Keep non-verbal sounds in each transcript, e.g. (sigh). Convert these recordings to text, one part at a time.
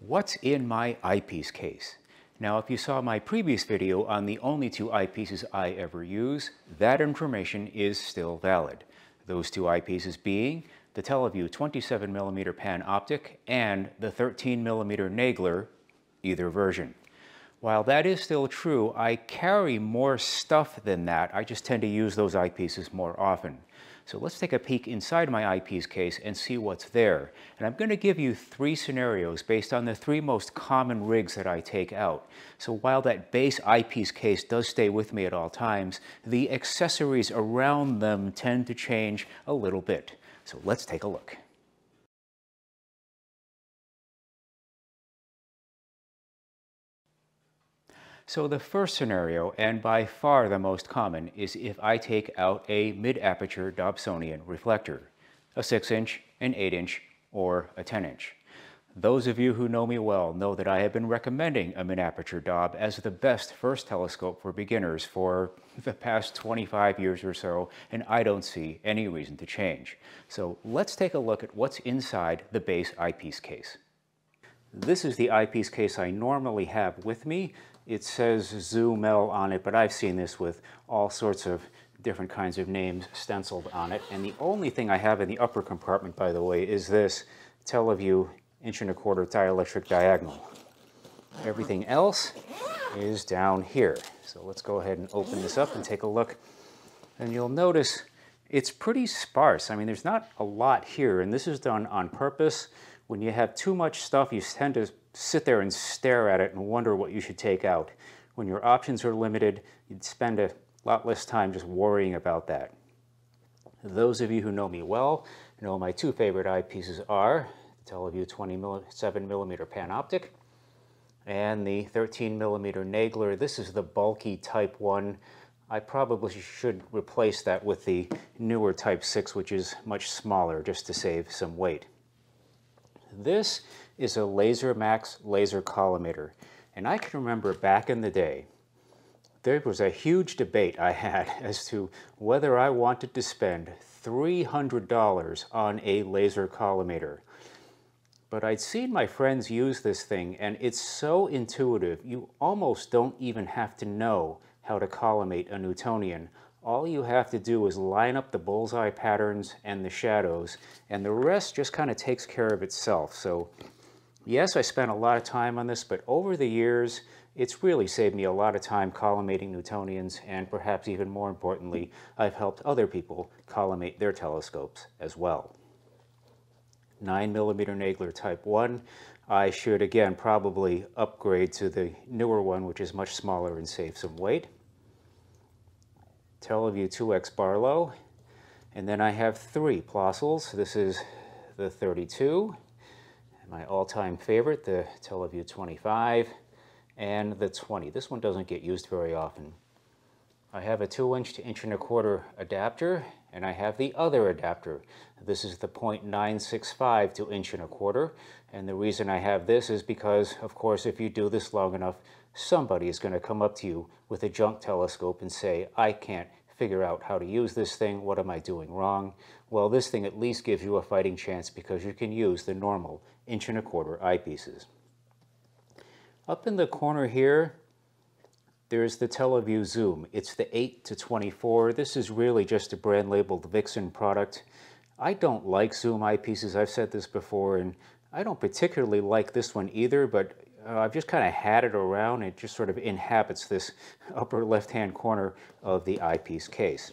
What's in my eyepiece case? Now, if you saw my previous video on the only two eyepieces I ever use, that information is still valid. Those two eyepieces being the Televue 27mm Panoptic and the 13mm Nagler, either version. While that is still true, I carry more stuff than that. I just tend to use those eyepieces more often. So let's take a peek inside my eyepiece case and see what's there. And I'm going to give you three scenarios based on the three most common rigs that I take out. So while that base eyepiece case does stay with me at all times, the accessories around them tend to change a little bit. So let's take a look. So the first scenario, and by far the most common, is if I take out a mid-aperture Dobsonian reflector, a 6-inch, an 8-inch, or a 10-inch. Those of you who know me well know that I have been recommending a mid-aperture Dob as the best first telescope for beginners for the past 25 years or so, and I don't see any reason to change. So let's take a look at what's inside the base eyepiece case. This is the eyepiece case I normally have with me. It says Zhumell on it, but I've seen this with all sorts of different kinds of names stenciled on it. And the only thing I have in the upper compartment, by the way, is this Televue inch and a quarter dielectric diagonal. Everything else is down here. So let's go ahead and open this up and take a look. And you'll notice it's pretty sparse. I mean, there's not a lot here, and this is done on purpose. When you have too much stuff, you tend to sit there and stare at it and wonder what you should take out. When your options are limited, you'd spend a lot less time just worrying about that. Those of you who know me well know my two favorite eyepieces are the Televue 27mm Panoptic and the 13mm Nagler. This is the bulky Type 1. I probably should replace that with the newer Type 6, which is much smaller, just to save some weight. This is a Laser Max laser collimator. And I can remember back in the day, there was a huge debate I had (laughs) as to whether I wanted to spend $300 on a laser collimator. But I'd seen my friends use this thing and it's so intuitive, you almost don't even have to know how to collimate a Newtonian all you have to do is line up the bullseye patterns and the shadows, and the rest just kind of takes care of itself. So yes, I spent a lot of time on this, but over the years, it's really saved me a lot of time collimating Newtonians, and perhaps even more importantly, I've helped other people collimate their telescopes as well. 9 millimeter Nagler Type 1, I should again probably upgrade to the newer one, which is much smaller and save some weight. Televue 2X Barlow. And then I have three Plossls. This is the 32, my all-time favorite, the Televue 25, and the 20. This one doesn't get used very often. I have a 2 inch to inch and a quarter adapter, and I have the other adapter. This is the 0.965 to inch and a quarter, and the reason I have this is because, of course, if you do this long enough, somebody is going to come up to you with a junk telescope and say, I can't figure out how to use this thing, what am I doing wrong? Well, this thing at least gives you a fighting chance because you can use the normal inch and a quarter eyepieces. Up in the corner here, there's the Televue Zoom. It's the 8 to 24. This is really just a brand labeled Vixen product. I don't like zoom eyepieces. I've said this before, and I don't particularly like this one either, but uh, I've just kind of had it around. It just sort of inhabits this (laughs) upper left-hand corner of the eyepiece case.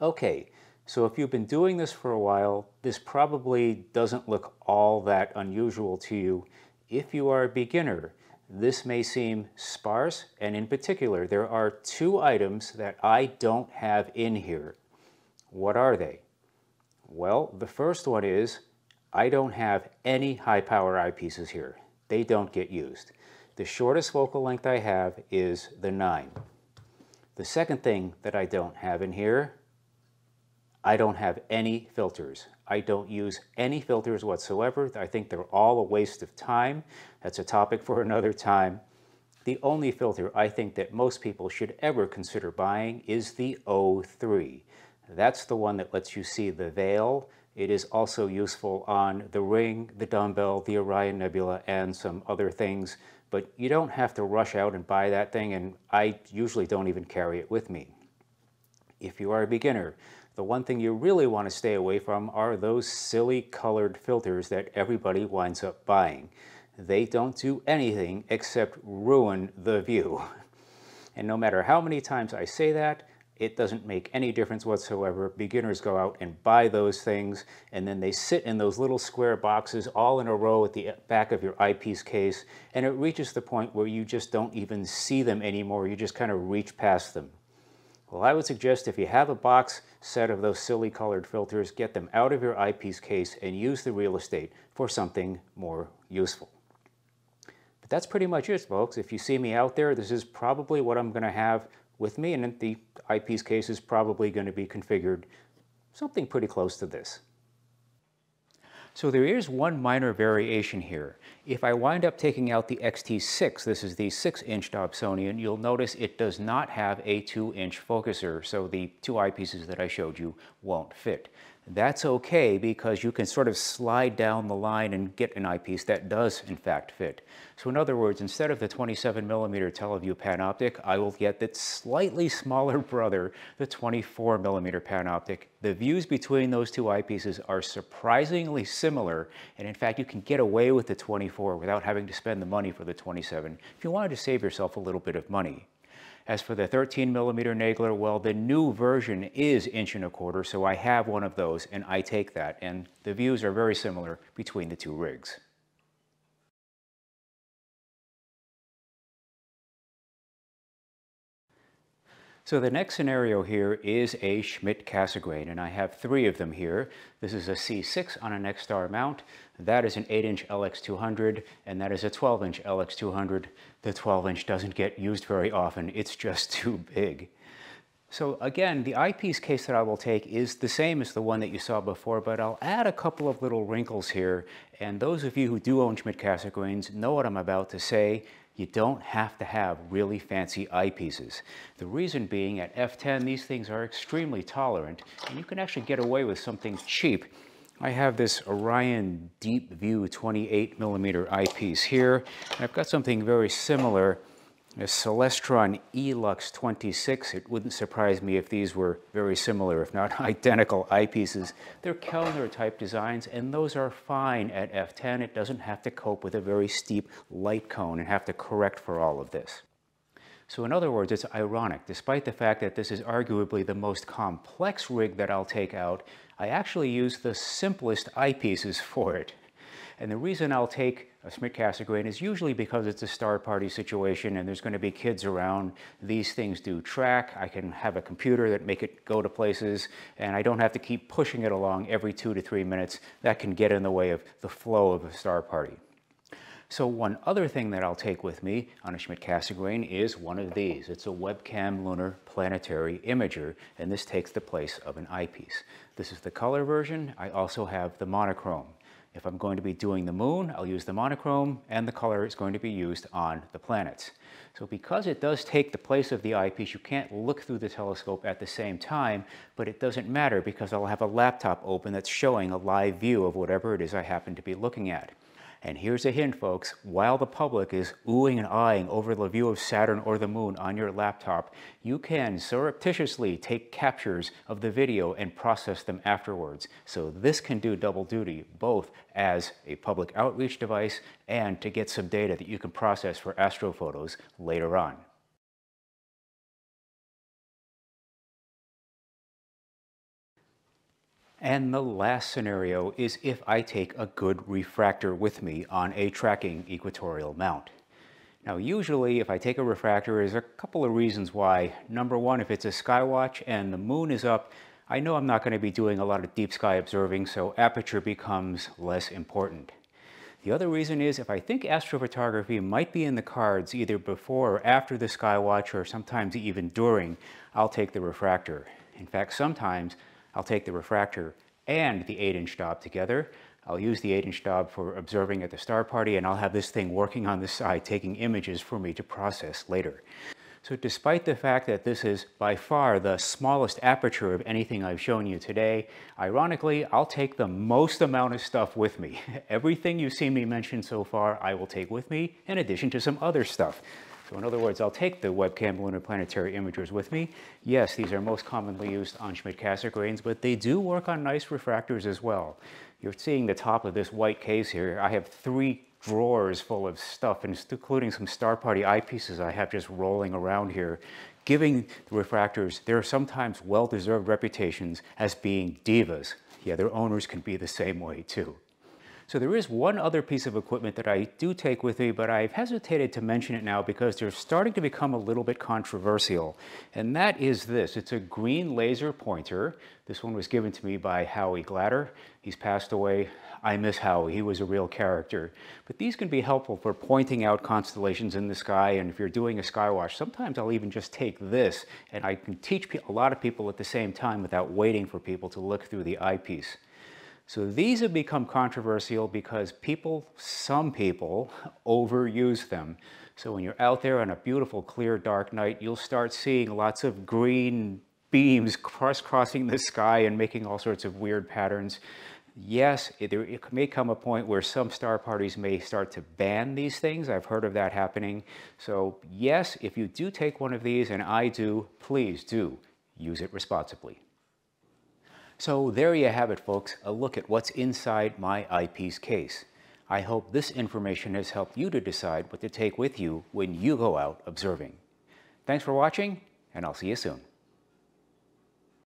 Okay, so if you've been doing this for a while, this probably doesn't look all that unusual to you. If you are a beginner, this may seem sparse, and in particular, there are two items that I don't have in here. What are they? Well, the first one is I don't have any high power eyepieces here they don't get used. The shortest focal length I have is the 9. The second thing that I don't have in here, I don't have any filters. I don't use any filters whatsoever. I think they're all a waste of time. That's a topic for (laughs) another time. The only filter I think that most people should ever consider buying is the O3. That's the one that lets you see the veil It is also useful on the Ring, the Dumbbell, the Orion Nebula, and some other things, but you don't have to rush out and buy that thing, and I usually don't even carry it with me. If you are a beginner, the one thing you really want to stay away from are those silly colored filters that everybody winds up buying. They don't do anything except ruin the view. (laughs) And no matter how many times I say that, it doesn't make any difference whatsoever. Beginners go out and buy those things, and then they sit in those little square boxes all in a row at the back of your eyepiece case, and it reaches the point where you just don't even see them anymore. You just kind of reach past them. Well, I would suggest if you have a box set of those silly colored filters, get them out of your eyepiece case and use the real estate for something more useful. But that's pretty much it, folks. If you see me out there, this is probably what I'm going to have with me, and the eyepiece case is probably going to be configured something pretty close to this. So there is one minor variation here. If I wind up taking out the XT6, this is the 6-inch Dobsonian, you'll notice it does not have a 2-inch focuser, so the two eyepieces that I showed you won't fit. That's okay because you can sort of slide down the line and get an eyepiece that does in fact fit. So in other words, instead of the 27 millimeter Televue Panoptic, I will get the slightly smaller (laughs) brother, the 24 millimeter Panoptic. The views between those two eyepieces are surprisingly similar, and in fact you can get away with the 24 without having to spend the money for the 27 if you wanted to save yourself a little bit of money. As for the 13 millimeter Nagler, well, the new version is inch and a quarter, so I have one of those and I take that. And the views are very similar between the two rigs. So the next scenario here is a Schmidt-Cassegrain, and I have three of them here. This is a C6 on an X-Star mount. That is an 8-inch LX200, and that is a 12-inch LX200. The 12-inch doesn't get used very often. It's just (laughs) too big. So again, the eyepiece case that I will take is the same as the one that you saw before, but I'll add a couple of little wrinkles here. And those of you who do own Schmidt-Cassegrains know what I'm about to say you don't have to have really fancy eyepieces. The reason being at F10, these things are extremely tolerant, and you can actually get away with something cheap. I have this Orion Deep View 28 millimeter eyepiece here, and I've got something very similar a Celestron Elux 26. It wouldn't surprise me if these were very similar, if not (laughs) identical eyepieces. They're Kellner type designs, and those are fine at f10. It doesn't have to cope with a very steep light cone and have to correct for all of this. So in other words, it's ironic. Despite the fact that this is arguably the most complex rig that I'll take out, I actually use the simplest eyepieces (laughs) for it. And the reason I'll take a Schmidt-Cassegrain is usually because it's a star party situation and there's going to be kids around. These things do track. I can have a computer that make it go to places and I don't have to keep pushing it along every two to three minutes. That can get in the way of the flow of a star party. So one other thing that I'll take with me on a Schmidt-Cassegrain is one of these. It's a webcam lunar planetary imager, and this takes the place of an eyepiece. This is the color version. I also have the monochrome. If I'm going to be doing the moon, I'll use the monochrome and the color is going to be used on the planets. So because it does take the place of the eyepiece, you can't look through the telescope at the same time, but it doesn't matter because I'll have a laptop open that's showing a live view of whatever it is I happen to be looking at. And here's a hint, folks. While the public is oohing and eyeing over the view of Saturn or the moon on your laptop, you can surreptitiously take captures of the video and process them afterwards. So this can do double duty, both as a public outreach device and to get some data that you can process for astrophotos later on. And the last scenario is if I take a good refractor with me on a tracking equatorial mount. Now usually if I take a refractor, there's a couple of reasons why. Number one, if it's a skywatch and the moon is up, I know I'm not going to be doing a lot of deep sky observing, so aperture becomes less important. The other reason is if I think astrophotography might be in the cards either before or after the skywatch or sometimes even during, I'll take the refractor. In fact, sometimes I'll take the refractor and the 8-inch Dob together. I'll use the 8-inch Dob for observing at the star party, and I'll have this thing working on the side, taking images for me to process later. So despite the fact that this is by far the smallest aperture of anything I've shown you today, ironically, I'll take the most amount of stuff with me. (laughs) Everything you've seen me mention so far, I will take with me, in addition to some other stuff. So in other words, I'll take the webcam lunar planetary imagers with me. Yes, these are most commonly used on Schmidt-Cassegrains, but they do work on nice refractors as well. You're seeing the top of this white case here. I have three drawers full of stuff, and including some Star Party eyepieces I have just rolling around here, giving the refractors their sometimes well-deserved reputations as being divas. Yeah, their owners can be the same way too. So there is one other piece of equipment that I do take with me, but I've hesitated to mention it now because they're starting to become a little bit controversial. And that is this. It's a green laser pointer. This one was given to me by Howie Glatter. He's passed away. I miss Howie. He was a real character. But these can be helpful for pointing out constellations in the sky. And if you're doing a skywatch, sometimes I'll even just take this and I can teach a lot of people at the same time without waiting for people to look through the eyepiece. So these have become controversial because people, some people, (laughs) overuse them. So when you're out there on a beautiful, clear, dark night, you'll start seeing lots of green beams (laughs) crisscrossing the sky and making all sorts of weird patterns. Yes, it, it, may come a point where some star parties may start to ban these things. I've heard of that happening. So yes, if you do take one of these, and I do, please do use it responsibly. So there you have it, folks, a look at what's inside my eyepiece case. I hope this information has helped you to decide what to take with you when you go out observing. Thanks for watching, and I'll see you soon.